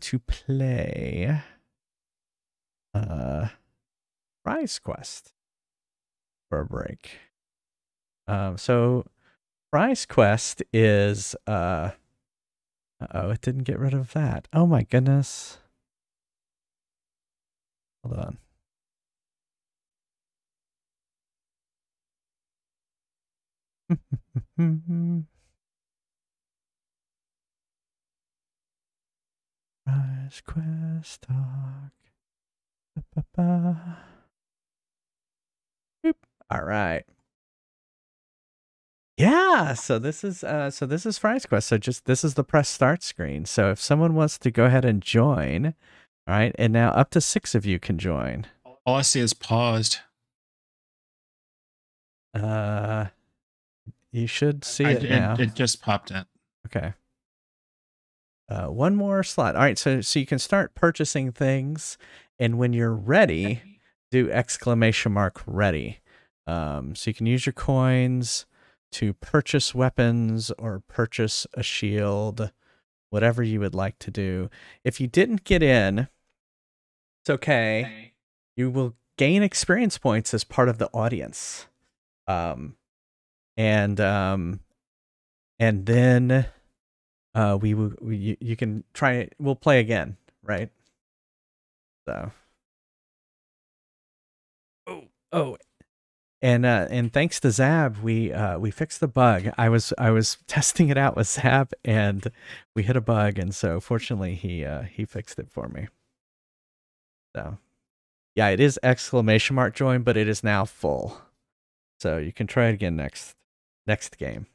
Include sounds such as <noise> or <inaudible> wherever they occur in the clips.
to play uh Fries Quest for a break. Um, so Fries Quest is uh oh, it didn't get rid of that. Oh my goodness. Hold on. <laughs> Fries Quest Talk. All right. Yeah, so this is uh so this is Fries Quest. So just this is the press start screen. So if someone wants to go ahead and join, all right, and now up to six of you can join. All I see is paused. Uh you should see I- it now. it just popped in. Okay. Uh, one more slot. All right, so so you can start purchasing things, and when you're ready, do exclamation mark ready. Um, so you can use your coins to purchase weapons or purchase a shield, whatever you would like to do. If you didn't get in, it's okay. You will gain experience points as part of the audience. Um, and um, and then uh we we, you, you can try it we'll play again right? So. Oh oh. And uh and thanks to zab we uh we fixed the bug. I was i was <laughs> testing it out with zab and we hit a bug and so fortunately he uh he fixed it for me. So yeah it is exclamation mark join but it is now full. So you can try it again next next game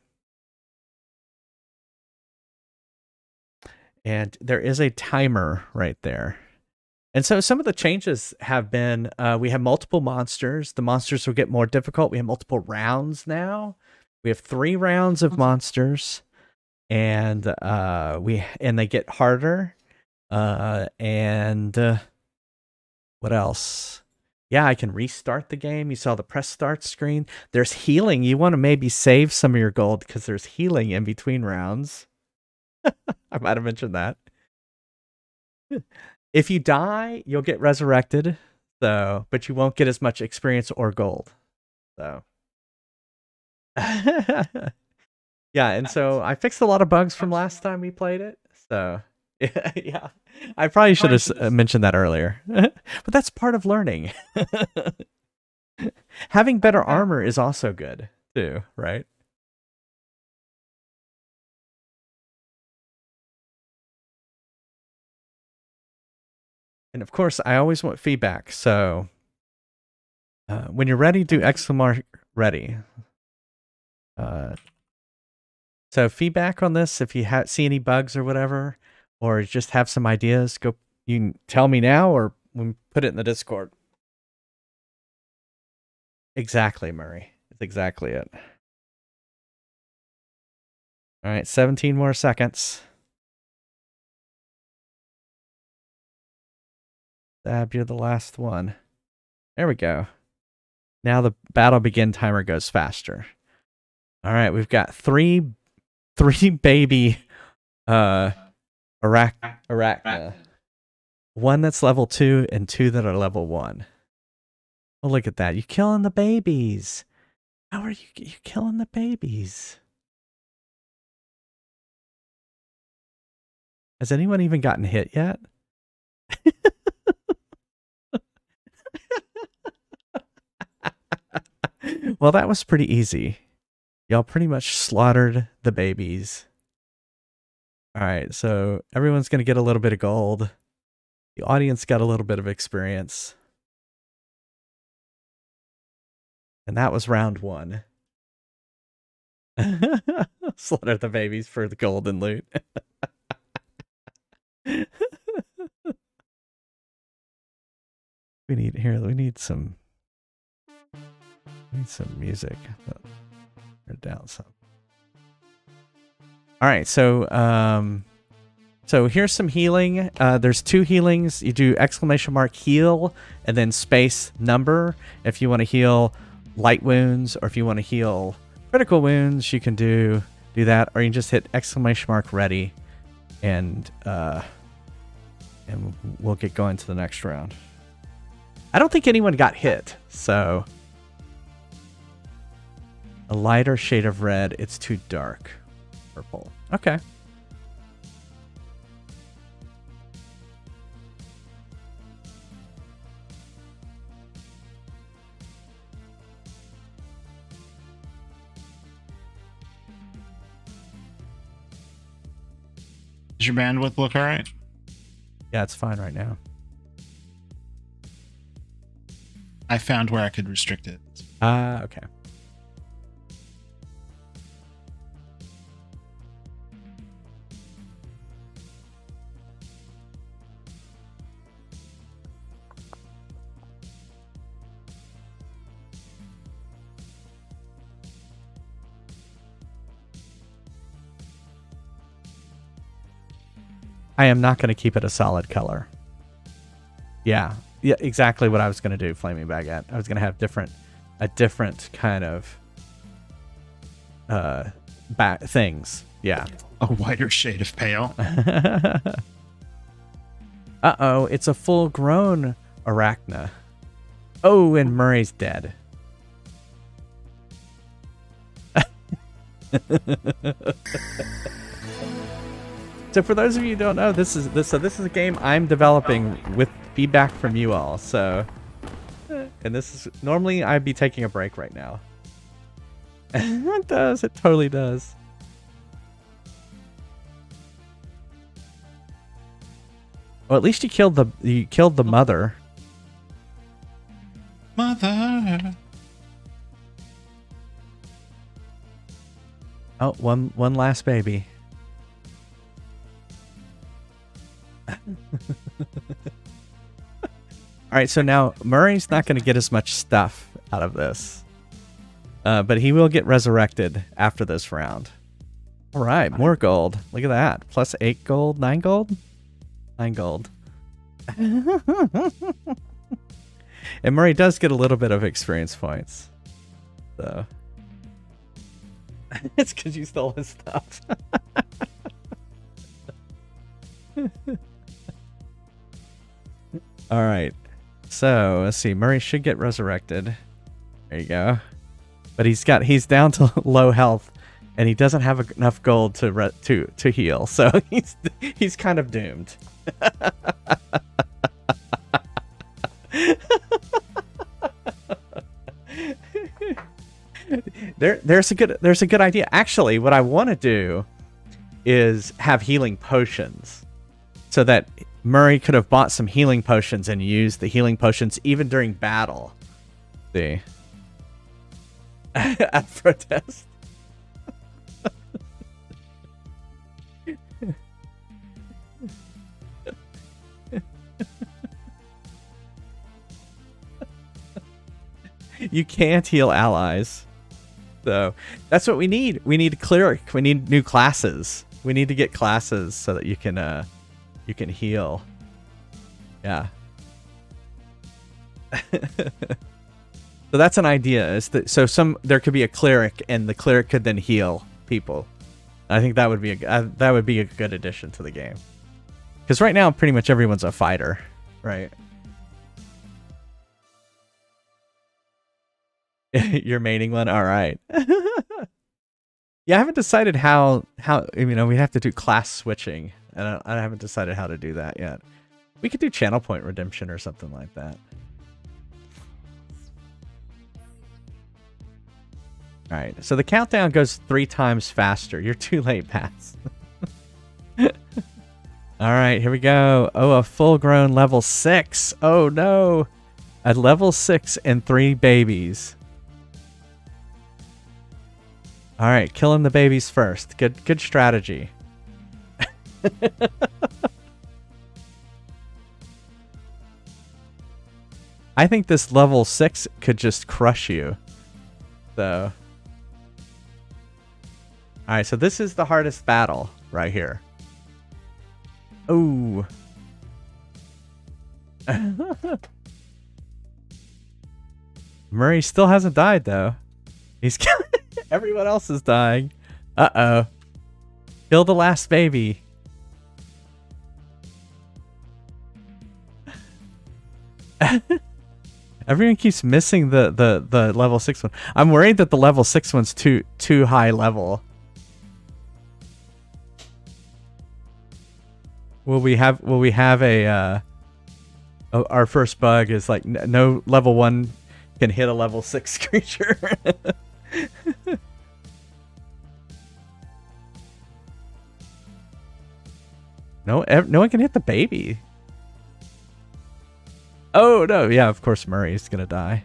and there is a timer right there. And so some of the changes have been uh, we have multiple monsters. The monsters will get more difficult. We have multiple rounds now. We have three rounds of monsters, and uh, we and they get harder. Uh, and uh, what else? Yeah, I can restart the game. You saw the press start screen. There's healing. You want to maybe save some of your gold because there's healing in between rounds. I might have mentioned that. If you die, you'll get resurrected, so but you won't get as much experience or gold. So <laughs> Yeah, and so I fixed a lot of bugs from last time we played it. So <laughs> yeah, I probably should have uh, mentioned that earlier. <laughs> but that's part of learning. Having better armor is also good too, right? And of course, I always want feedback. So uh, when you're ready, do exclamation ready. Uh, so feedback on this, if you ha- see any bugs or whatever, or just have some ideas, go. You can tell me now, or we put it in the Discord. Exactly, Murray. That's exactly it. All right, 17 more seconds. Dab, you're the last one. There we go. Now the battle begin timer goes faster. All right, we've got three, <laughs> three baby, uh, arac arachna. One that's level two and two that are level one. Oh, look at that! You're killing the babies. How are you? You killing the babies? Has anyone even gotten hit yet? Well, that was pretty easy. Y'all pretty much slaughtered the babies. All right, so everyone's going to get a little bit of gold. The audience got a little bit of experience. And that was round one. <laughs> Slaughter the babies for the golden loot. <laughs> we need here. We need some. Need some music. Or down some. All right, so um, so here's some healing. Uh, there's two healings. You do exclamation mark heal and then space number if you want to heal light wounds or if you want to heal critical wounds. You can do do that, or you can just hit exclamation mark ready and uh, and we'll get going to the next round. I don't think anyone got hit, so a lighter shade of red. It's too dark. Purple. Okay. Does your bandwidth look all right? Yeah, it's fine right now. I found where I could restrict it. Ah, uh, okay. I am not going to keep it a solid color. Yeah, yeah, exactly what I was going to do, Flaming Baguette. I was going to have different, a different kind of uh, ba- things. Yeah. A whiter shade of pale. <laughs> uh oh, it's a full grown Arachna. Oh, and Murray's dead. <laughs> So for those of you who don't know, this is this so this is a game I'm developing with feedback from you all. So and this is normally I'd be taking a break right now. <laughs> it does, it totally does. Well, at least you killed the you killed the mother. Mother. Oh, one one last baby. All right, so now Murray's not going to get as much stuff out of this, uh, but he will get resurrected after this round. All right, more gold. Look at that. Plus eight gold, nine gold? Nine gold. <laughs> and Murray does get a little bit of experience points. So. <laughs> it's because you stole his stuff. <laughs> All right. So let's see. Murray should get resurrected. There you go. But he's got he's down to <laughs> low health, and he doesn't have enough gold to re- to to heal. So <laughs> he's he's kind of doomed. <laughs> there there's a good there's a good idea. Actually, what I want to do is have healing potions so that Murray could have bought some healing potions and used the healing potions even during battle. See. <laughs> At protest. you can't heal allies. So that's what we need. We need cleric. We need new classes. We need to get classes so that you can uh you can heal. Yeah. <laughs> so that's an idea. Is that so? Some there could be a cleric, and the cleric could then heal people. I think that would be a uh, that would be a good addition to the game. Because right now, pretty much everyone's a fighter, right? <laughs> You're maining one, all right. <laughs> yeah, I haven't decided how how you know we'd have to do class switching and I, I haven't decided how to do that yet. We could do channel point redemption or something like that. All right, so the countdown goes three times faster. You're too late, Pass. <laughs> All right, here we go. Oh, a full-grown level six. Oh no, a level six and three babies. All right, killing the babies first. Good, good strategy. I think this level 6 could just crush you. So. Alright, so this is the hardest battle right here. Ooh. <laughs> Murray still hasn't died though. He's killing <laughs> everyone else is dying. Uh-oh. Kill the last baby. <laughs> Everyone keeps missing the, the, the level six one. I'm worried that the level six one's too too high level. Will we have will we have a uh our first bug is like no level one can hit a level six <laughs> creature. <laughs> no, no one can hit the baby. Oh no, yeah, of course Murray's gonna die.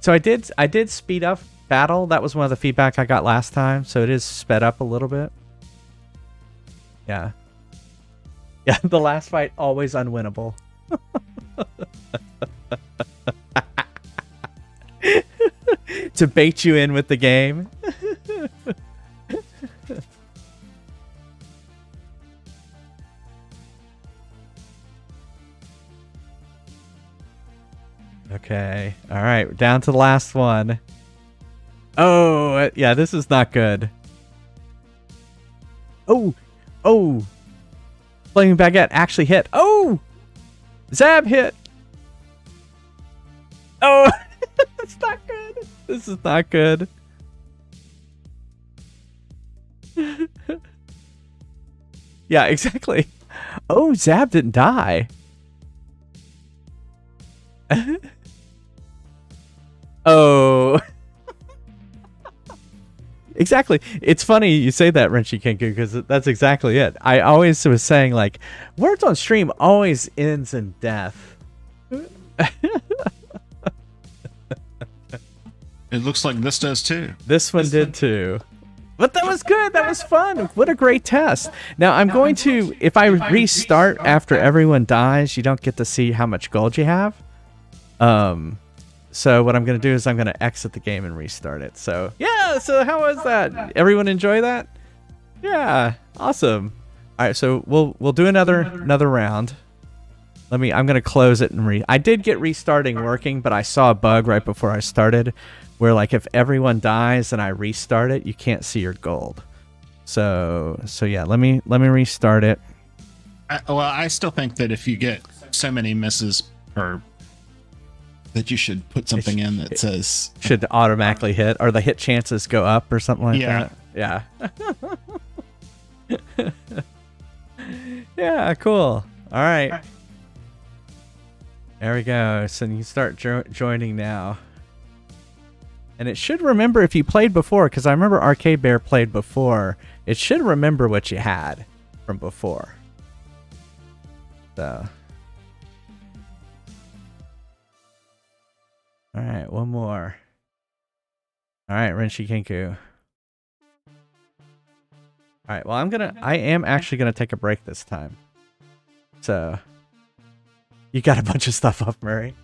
So I did I did speed up battle. That was one of the feedback I got last time, so it is sped up a little bit. Yeah. Yeah, <laughs> the last fight always unwinnable. <laughs> to bait you in with the game. Okay. All right. Down to the last one. Oh, uh, yeah. This is not good. Oh. Oh. Flaming Baguette actually hit. Oh. Zab hit. Oh. <laughs> it's not good. This is not good. <laughs> yeah, exactly. Oh, Zab didn't die. <laughs> Oh. exactly. It's funny you say that, Renchi Kenku, because that's exactly it. I always was saying, like, words on stream always ends in death. <laughs> It looks like this does too. This one did too. But that was good. That was fun. What a great test. Now, I'm going to, if I restart after everyone dies, you don't get to see how much gold you have. Um, so what I'm going to do is I'm going to exit the game and restart it. So yeah, so how was that? Everyone enjoy that? Yeah, awesome. All right, so we'll we'll do another another round. Let me. I'm to close it and re. I did get restarting working, but I saw a bug right before I started, where like if everyone dies and I restart it, you can't see your gold. So so yeah, let me let me restart it. I, well, I still think that if you get so many misses per, that you should put something in that says Should automatically hit, or the hit chances go up, or something like Yeah. that. Yeah. <laughs> yeah. Cool. All right. There we go. So you start jo- joining now. And it should remember if you played before, because I remember Arcade Bear played before. It should remember what you had from before. So. Right, one more. All right, Renshi Kinku. All right, well, I'm gonna, I am actually gonna take a break this time. So, you got a bunch of stuff up, Murray.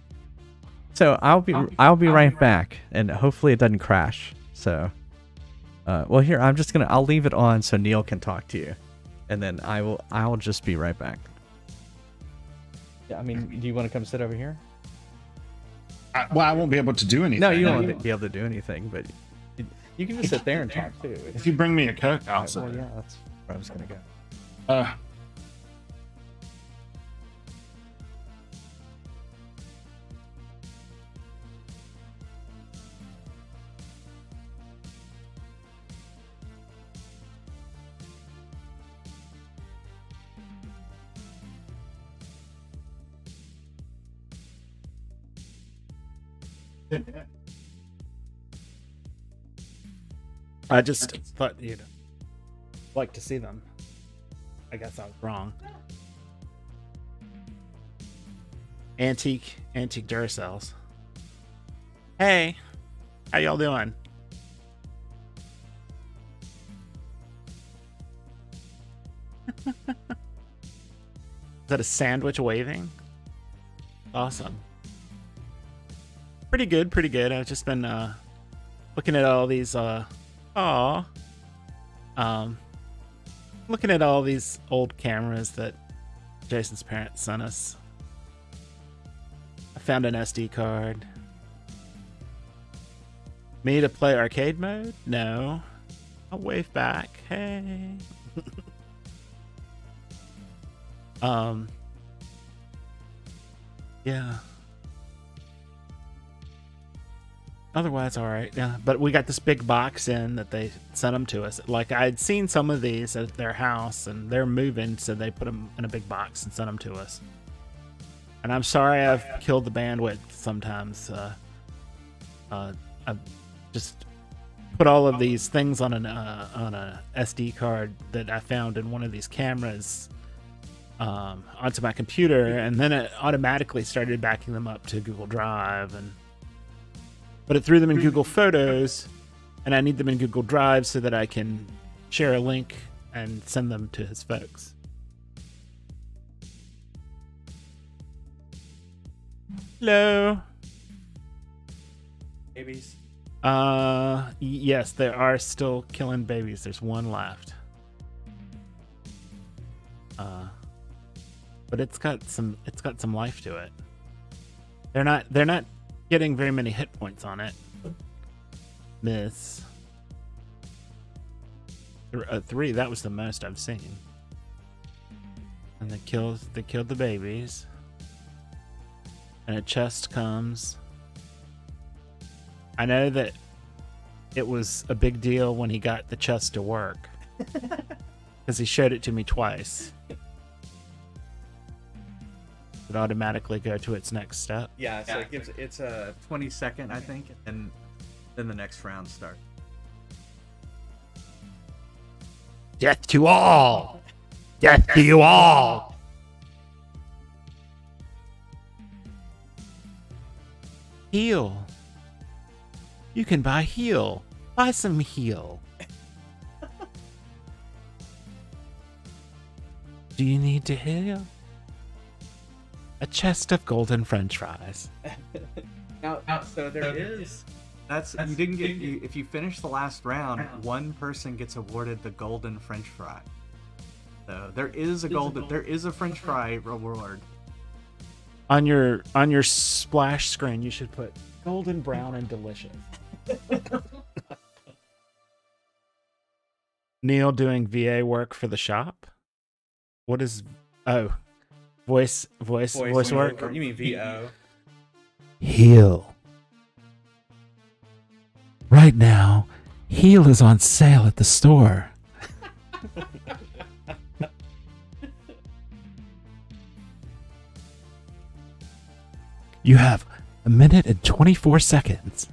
So I'll be, I'll be right back, and hopefully it doesn't crash. So, uh, well, here I'm just gonna, I'll leave it on so Neil can talk to you, and then I will, I'll just be right back. Yeah, I mean, do you want to come sit over here? I, well, I won't be able to do anything. No, you won't want be able to do anything, but you- you can just sit there and talk too. If you bring me a coke, I'll Well, sit. yeah, that's where I was gonna go. Uh, I just thought you'd like to see them. I guess I was wrong. Antique, antique Duracells. Hey, how y'all doing? <laughs> Is that a sandwich waving? Awesome. Pretty good, pretty good. I've just been uh looking at all these uh Aw. Um, looking at all these old cameras that Jason's parents sent us. I found an SD card. Me to play arcade mode? No. I'll wave back. Hey. <laughs> Um. Yeah. Otherwise, all right. Yeah, but we got this big box in that they sent them to us. Like I'd seen some of these at their house, and they're moving, so they put them in a big box and sent them to us. And I'm sorry I've killed the bandwidth sometimes. Uh, uh, I've just put all of these things on an uh, on a SD card that I found in one of these cameras um, onto my computer, and then it automatically started backing them up to Google Drive, and but it threw them in Google Photos, and I need them in Google Drive so that I can share a link and send them to his folks. Hello. Babies. Uh, yes, there are still killing babies. There's one left. Uh, but it's got some it's got some life to it. They're not they're not getting very many hit points on it. Miss. Uh, three. That was the most I've seen. And they killed they killed the babies. And a chest comes. I know that it was a big deal when he got the chest to work <laughs> because he showed it to me twice. It automatically go to its next step. Yeah, so it gives it's a 20 second, I think, and then the next round starts. Death to all! Death to you all! Heal. You can buy heal. Buy some heal. <laughs> Do you need to heal? A chest of golden french fries. <laughs> Now, so there is. That's you didn't get. You, if you finish the last round, one person gets awarded the golden French fry. So there is a golden. There is a French fry reward. On your on your splash screen, you should put golden brown and delicious. <laughs> Neil doing VA work for the shop. What is oh voice voice voice, work? You mean VO? Heal. Right now, Heal is on sale at the store. <laughs> you have a minute and 24 seconds.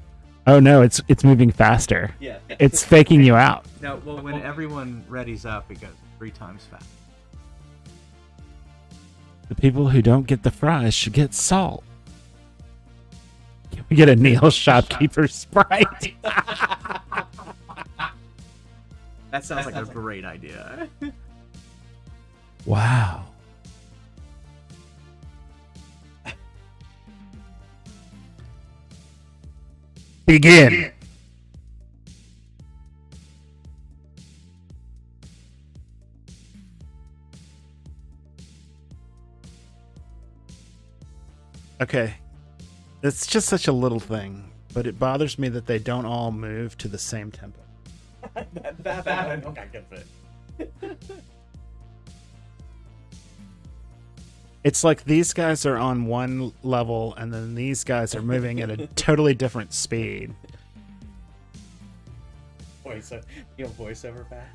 Oh no, it's it's moving faster. Yeah. It's faking you out. No, well, when everyone readies up, it goes three times fast. The people who don't get the fries should get salt. Can we get a Neil shopkeeper sprite? <laughs> That sounds like a great idea. <laughs> Wow. Begin. Okay. It's just such a little thing, but it bothers me that they don't all move to the same tempo. that, that, that I don't get it. It's like these guys are on one level and then these guys are moving at a totally different speed. <laughs> Voice, uh, you know, voiceover back.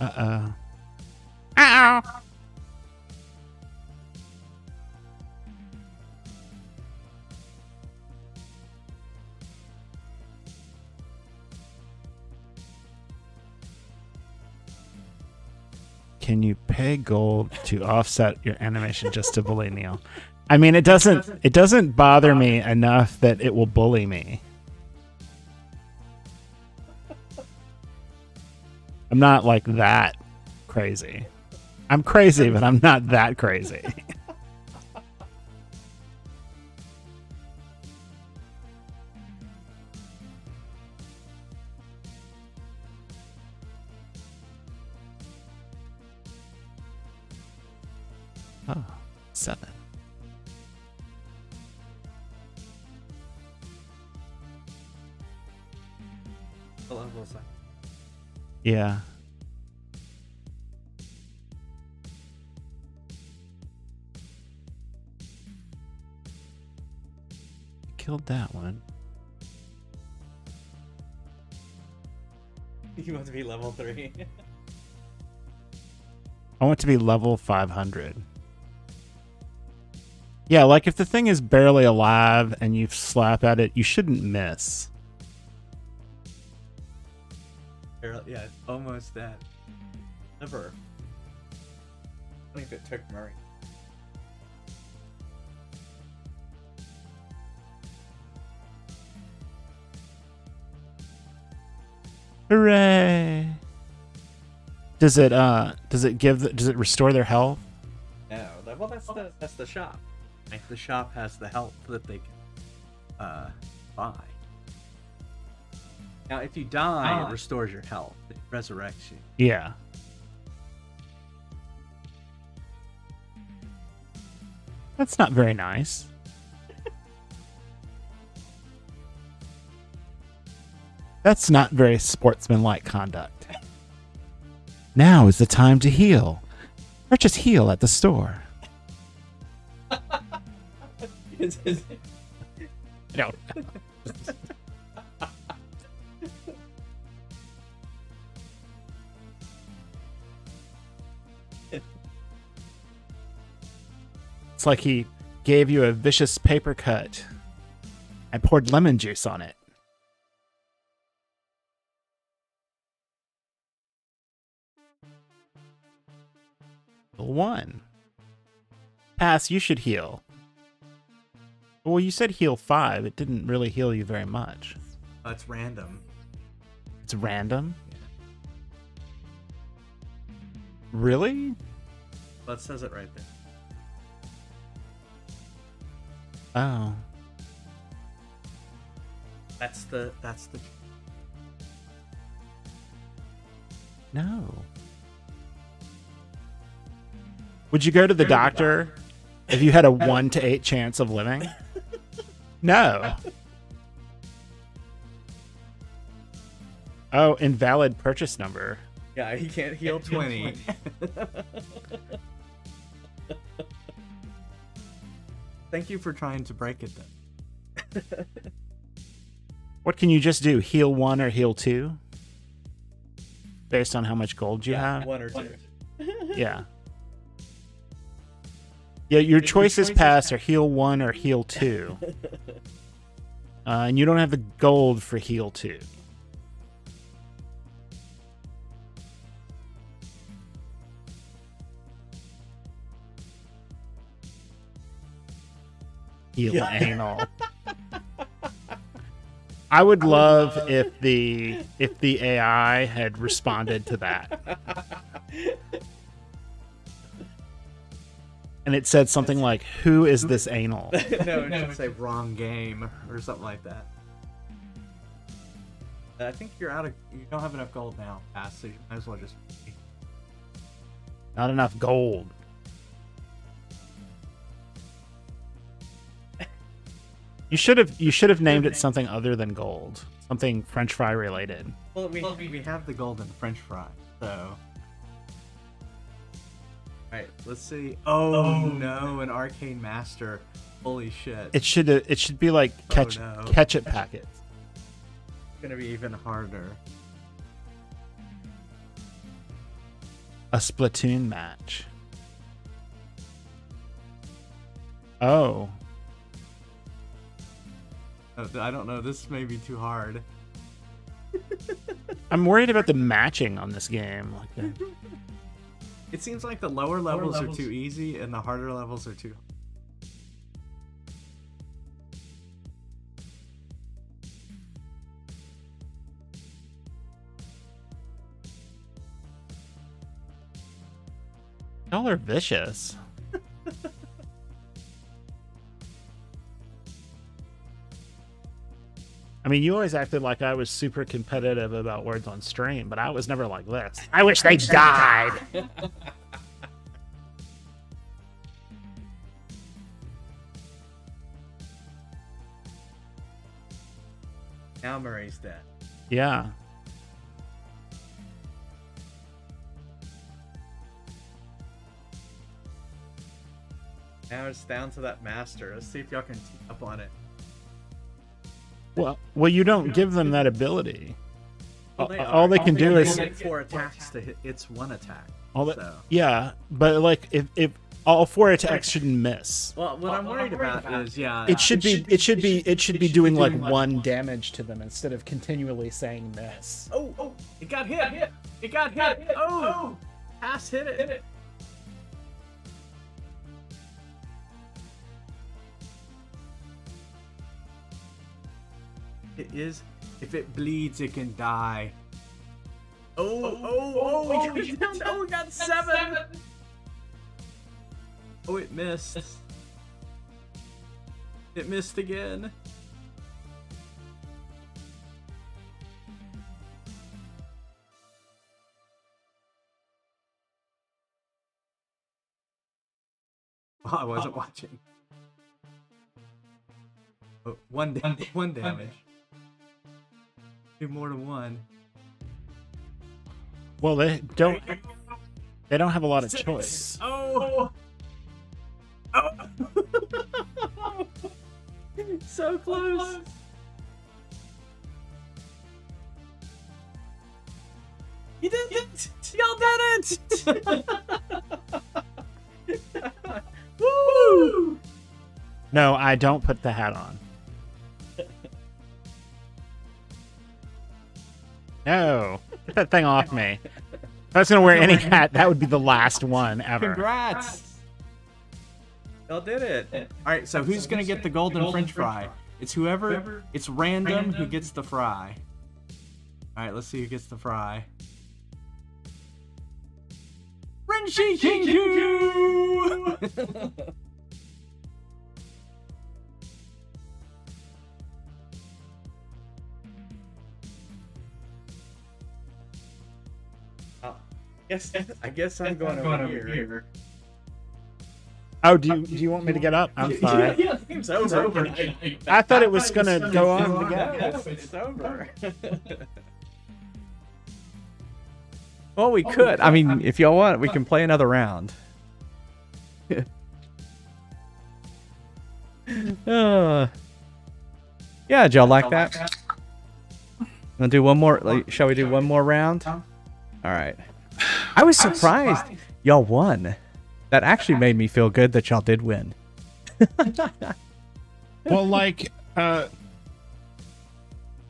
Uh oh. Ow. Can you pay gold to offset your animation just to bully Neil? I mean, it doesn't. It doesn't bother me enough that it will bully me. I'm not like that crazy. I'm crazy, but I'm not that crazy. <laughs> Yeah. Killed that one. <laughs> You want to be level three? I want to be level 500. Yeah, like if the thing is barely alive and you slap at it, you shouldn't miss. Yeah, almost that. Never. I think it took Murray. Hooray! Does it uh does it give the, does it restore their health? No, well, that's the that's the shop. Like the shop has the health that they can uh, buy. Now, if you die, Ah. it restores your health. It resurrects you. Yeah. That's not very nice. That's not very sportsmanlike conduct. Now is the time to heal. Purchase heal at the store. <laughs> No. <laughs> It's like he gave you a vicious paper cut and poured lemon juice on it. One. Pass, you should heal. Well, you said heal five. It didn't really heal you very much. That's random. It's random. Really? Well, it says it right there. Oh. That's the that's the. No. Would you go to the doctor if you had a <laughs> one to eight chance of living? No. Oh, invalid purchase number. Yeah, he can't heal twenty. <laughs> <laughs> Thank you for trying to break it then. <laughs> What can you just do? Heal one or heal two? Based on how much gold you have? One or two. <laughs> Yeah. Yeah, your choices pass are heal one or heal two. <laughs> Uh, and you don't have the gold for heal two. Heal Yeah. anal. <laughs> I would love if the if the AI had responded to that. And it said something like, "Who is this anal?" <laughs> no, it should say wrong game or something like that. I think you're out of. You don't have enough gold now, pass. So you might as well just. Not enough gold. You should have you should have named it something other than gold. Something French fry related. Well, we we have the golden French fry, so. All right, let's see. Oh, oh, no, an arcane master. Holy shit! It should it should be like oh, catch no. ketchup packets. It's gonna be even harder. A Splatoon match. Oh, Oh, th- <laughs> I don't know. This may be too hard. <laughs> I'm worried about the matching on this game. Like the, <laughs> It seems like the lower levels, are too easy and the harder levels are too. y'all are vicious. I mean, you always acted like I was super competitive about words on stream, but I was never like this. I wish they died. <laughs> now Murray's dead. Yeah. Now it's down to that master. Let's see if y'all can keep up on it. Well, well, you don't give them that ability. Well, they all, all they can do They is get four attacks to hit. It's one attack. all that. so. Yeah, but like if if all four attacks shouldn't miss. Well, what I'm worried about is yeah. It should be it should be it should be doing like one damage to them instead of continually saying miss. Oh, oh, it got hit. It got hit. it Oh, pass hit it. Hit It is. If it bleeds, it can die. Oh, oh, oh! oh, oh, oh, oh <laughs> we got, oh, we got seven. Oh, it missed. It missed again. Oh, <laughs> I wasn't watching. Oh, one, da- <laughs> one damage. Do more than one. Well, they don't they don't have a lot of choice. Oh! Oh! <laughs> so close! You did it! Y'all did it! Woo! <laughs> <laughs> No, I don't put the hat on. No, get that thing off me. If I was gonna wear any hat, that would be the last one ever. Congrats! Y'all did it. All right, so who's gonna get the golden French fry? It's whoever. It's random who gets the fry. All right, let's see who gets the fry. Renshi Kinku! <laughs> Yes, <laughs> I guess I'm going over here. Oh, do you do you want me to get up? I'm sorry. <laughs> Yeah, the game's over. <laughs> I thought it was gonna go on again. Yes, it's over. well, we could. I mean, if y'all want, we can play another round. uh, yeah, did y'all like that? Wanna do one more? Like, shall we do one more round? All right. I was surprised y'all won. That actually made me feel good that y'all did win. <laughs> Well, like, uh,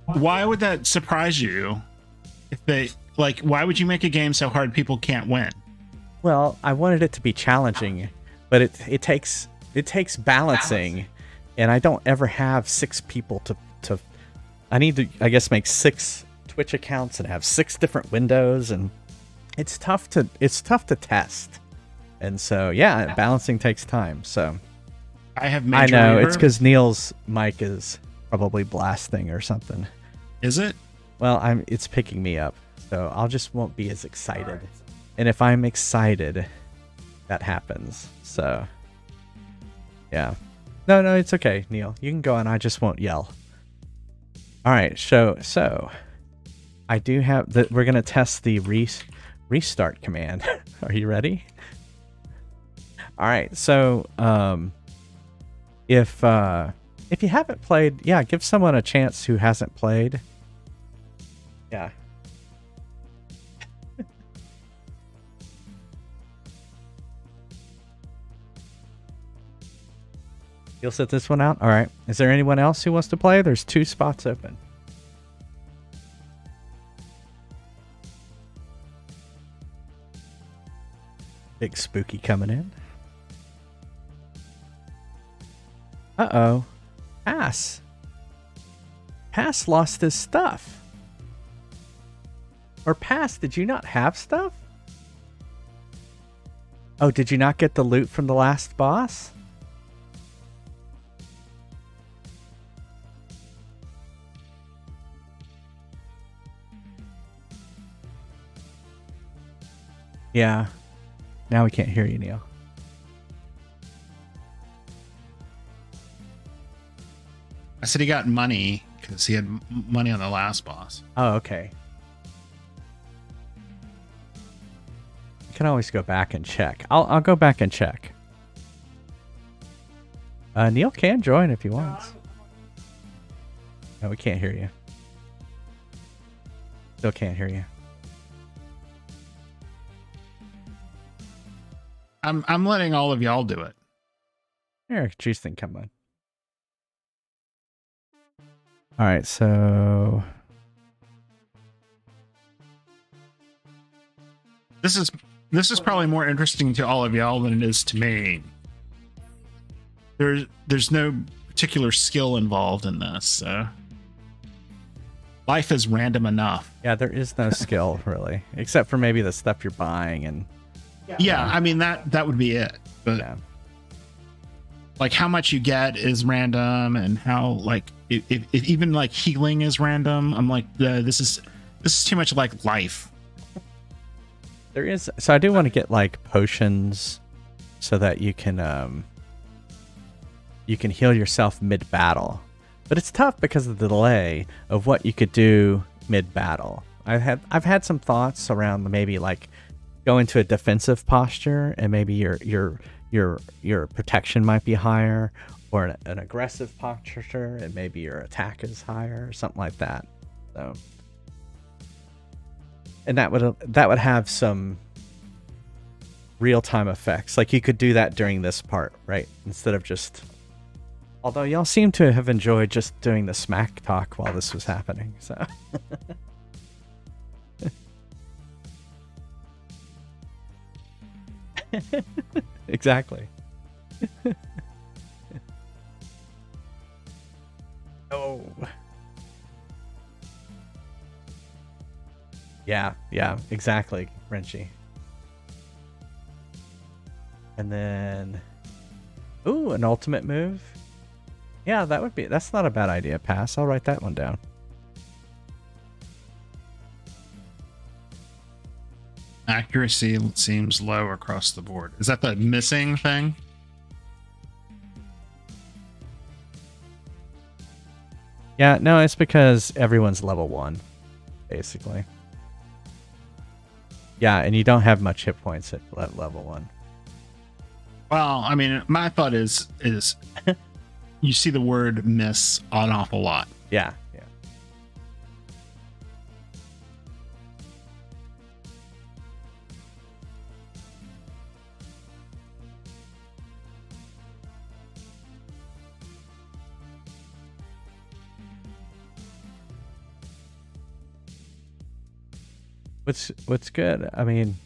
why would that surprise you? If they like, why would you make a game so hard people can't win? Well, I wanted it to be challenging, but it it takes it takes balancing, and I don't ever have six people to to. I need to, I guess, make six Twitch accounts and have six different windows, and it's tough to it's tough to test. And so, yeah, balancing takes time. So I have. I know Labor. it's because Neil's mic is probably blasting or something. Is it? Well, I'm it's picking me up, so I'll just won't be as excited. And if I'm excited, that happens. So, yeah. No, no, it's okay, Neil. You can go on. I just won't yell. All right. So, so I do have that. We're gonna test the re- restart command. <laughs> Are you ready? All right. So, um, if uh, if you haven't played, yeah, give someone a chance who hasn't played. Yeah. <laughs> You'll set this one out? All right. Is there anyone else who wants to play? There's two spots open. Big spooky coming in. Uh oh. Pass. Pass lost his stuff. Or Pass, did you not have stuff? Oh, did you not get the loot from the last boss? Yeah. Now we can't hear you, Neil. I said he got money because he had money on the last boss. Oh, okay. You can always go back and check. I'll I'll go back and check. Uh, Neil can join if he wants. No, we can't hear you. Still can't hear you. I'm I'm letting all of y'all do it. Eric, thing, come on. All right, so This is this is probably more interesting to all of y'all than it is to me. There's there's no particular skill involved in this, so life is random enough. yeah, there is no skill <laughs> really, except for maybe the stuff you're buying and Yeah, I mean that that would be it. But yeah. like how much you get is random, and how like if, if, if even like healing is random. I'm like uh, this is this is too much like life. There is so I do want to get like potions so that you can um you can heal yourself mid battle. But it's tough because of the delay of what you could do mid battle. I've had I've had some thoughts around maybe like go into a defensive posture and maybe your your your your protection might be higher or an, an aggressive posture and maybe your attack is higher or something like that. So and that would that would have some real time effects. Like you could do that during this part, right? Instead of just. Although y'all seem to have enjoyed just doing the smack talk while this was happening, so. <laughs> <laughs> exactly. <laughs> oh. Yeah, yeah, exactly, Renchi. And then, ooh, an ultimate move. Yeah, that would be. That's not a bad idea. Pass. I'll write that one down. Accuracy seems low across the board. Is that the missing thing? Yeah, no, it's because everyone's level one, basically. Yeah, and you don't have much hit points at level one. Well, I mean, my thought is is <laughs> you see the word miss an awful lot. Yeah, What's what's good? I mean,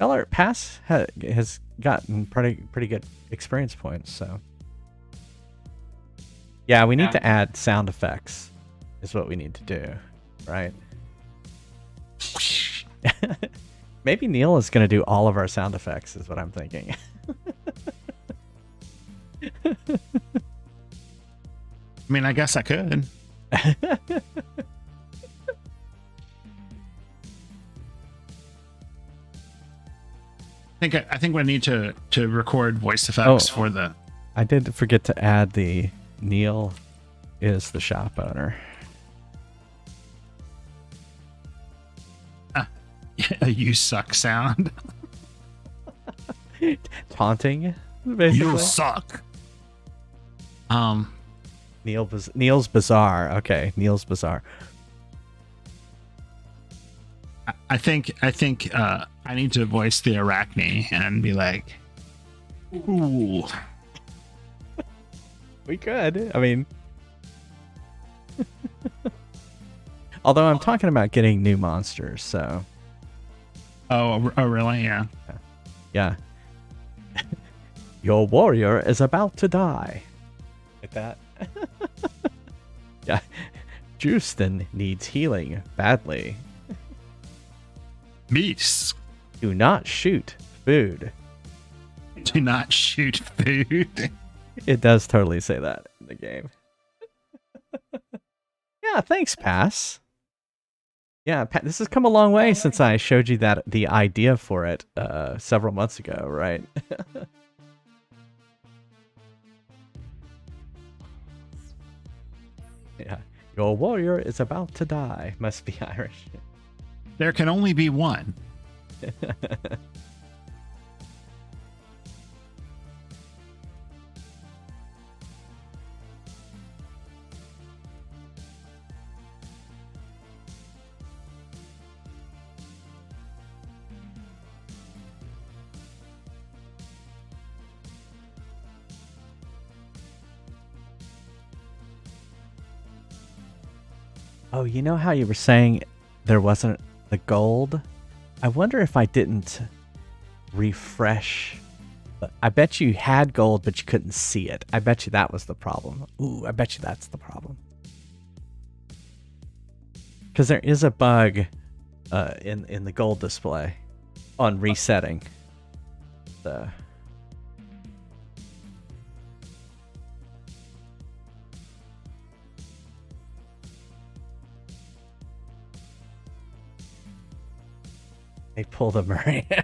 Eller Pass ha, has gotten pretty pretty good experience points. So, yeah, we need Yeah. to add sound effects. Is what we need to do, right? <laughs> Maybe Neil is going to do all of our sound effects. Is what I'm thinking. I mean, I guess I could. <laughs> think I, I think we need to to record voice effects Oh. for the. I did forget to add the Neil is the shop owner. <laughs> you suck sound. <laughs> Taunting, basically. you suck. Um, Neil Neil's bazaar. Okay, Neil's bazaar. I- I think I think uh, I need to voice the Arachne and be like, "Ooh, We could. I mean, <laughs> although I'm talking about getting new monsters, so oh, oh, really? Yeah." yeah. <laughs> Your warrior is about to die. Like that. <laughs> yeah. Justin needs healing badly. Beasts Do not shoot food. do not shoot food. <laughs> It does totally say that in the game. <laughs> yeah, thanks, Pass. Yeah, this has come a long way since I showed you that the idea for it uh, several months ago, right? <laughs> yeah, your warrior is about to die. Must be Irish. There can only be one. Oh, you know how you were saying there wasn't the gold? I wonder if I didn't refresh. I bet you had gold, but you couldn't see it. I bet you that was the problem. Ooh, I bet you that's the problem. Because there is a bug uh, in in the gold display on resetting. So. They pull the Murray. <laughs>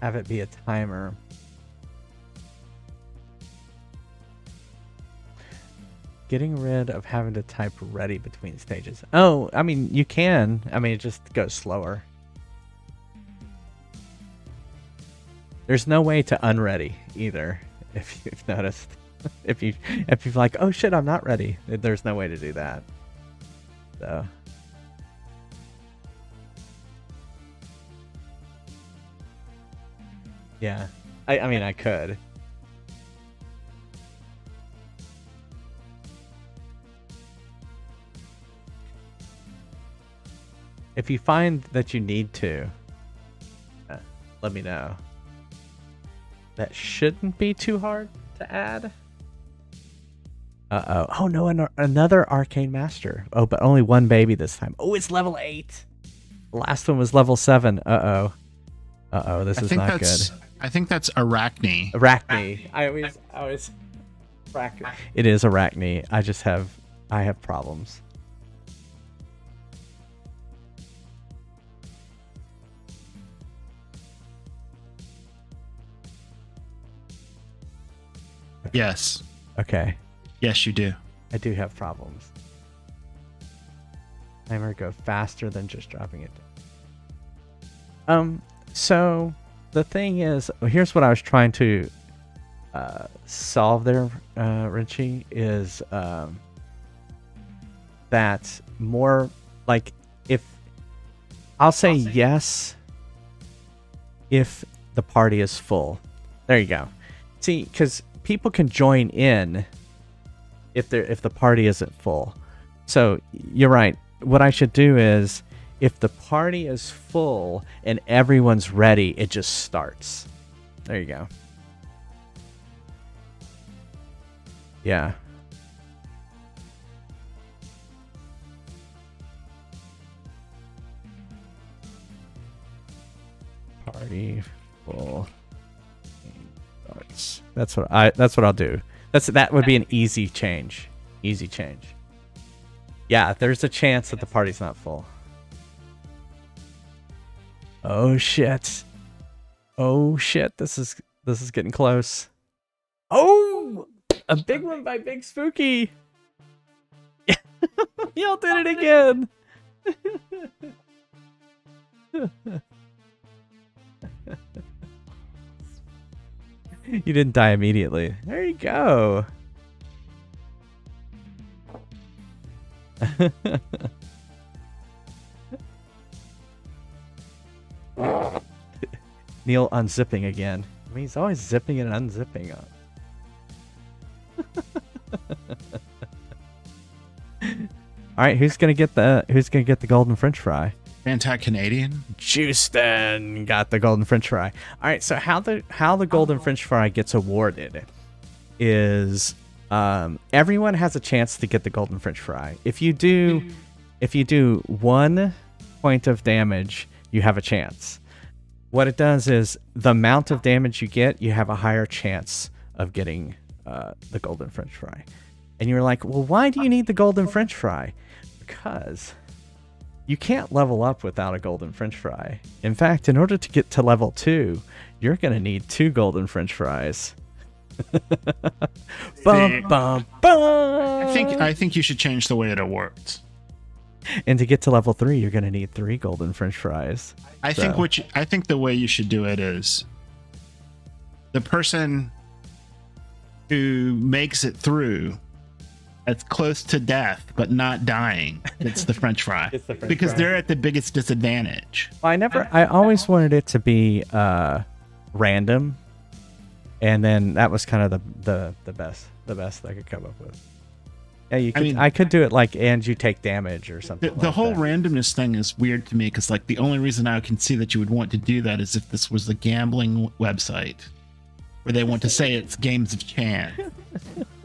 Have it be a timer. Getting rid of having to type ready between stages. Oh, I mean, you can. I mean, it just goes slower. There's no way to unready either, <laughs> if you've noticed. <laughs> if you if you're like, oh shit, I'm not ready. There's no way to do that. So. Yeah. I, I mean, I could. If you find that you need to, uh, let me know. That shouldn't be too hard to add. Uh-oh. Oh, no, an another Arcane Master. Oh, but only one baby this time. Oh, it's level 8. The last one was level 7. Uh-oh. Uh-oh, this I is not good. I think that's Arachne. Arachne. I always, I always, Arachne. It is Arachne. I just have, I have problems. Yes. Okay. Yes, you do. I do have problems. Timer go faster than just dropping it. Um. So the thing is, here's what I was trying to uh, solve there, uh, Richie, is um, that more like if I'll say, I'll say yes if the party is full. There you go. See, because people can join in if they if the party isn't full. So you're right. What I should do is if the party is full and everyone's ready, it just starts. There you go. Yeah. Party full. That's what I that's what I'll do. That's that would be an easy change. Easy change. Yeah, there's a chance that the party's not full. Oh shit. Oh shit. This is this is getting close. Oh, a big one by Big Spooky. <laughs> Y'all did it again. <laughs> <laughs> you didn't die immediately. There you go. <laughs> Neil unzipping again. I mean, he's always zipping and unzipping up. <laughs> All right, who's gonna get the who's gonna get the golden French fry? Fantastic Canadian. Justin got the golden French fry. All right, so how the how the golden French fry gets awarded is um, everyone has a chance to get the golden French fry. If you do, if you do one point of damage, you have a chance. What it does is the amount of damage you get, you have a higher chance of getting uh, the golden French fry. And you're like, well, why do you need the golden French fry? Because you can't level up without a golden French fry. In fact, in order to get to level two, you're going to need two golden French fries. <laughs> bum, bum, bum. I think I think you should change the way it works. and to get to level three, you're gonna need three golden French fries. I think So- what you, I think the way you should do it is the person who makes it through as close to death but not dying it's the french fry It's the French because fry. they're at the biggest disadvantage I never. I always wanted it to be uh, random, and then that was kind of the the the best the best I could come up with. Yeah, you could. I, mean- could do it like, and you take damage or the, something. the like whole that. randomness thing is weird to me because like the only reason i can see that you would want to do that is if this was a gambling website where they want to say it's games of chance <laughs>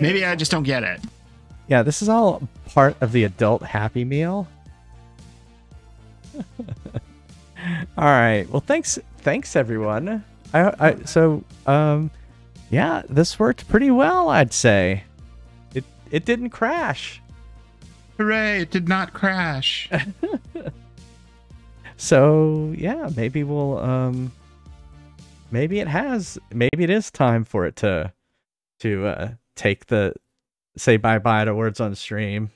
maybe i just don't get it Yeah, this is all part of the adult Happy Meal. <laughs> all right. Well, thanks, thanks everyone. I, I so um, yeah, this worked pretty well. I'd say it it didn't crash. hooray it did not crash <laughs> So yeah, maybe we'll um maybe it has maybe it is time for it to to uh take the say bye bye to words on stream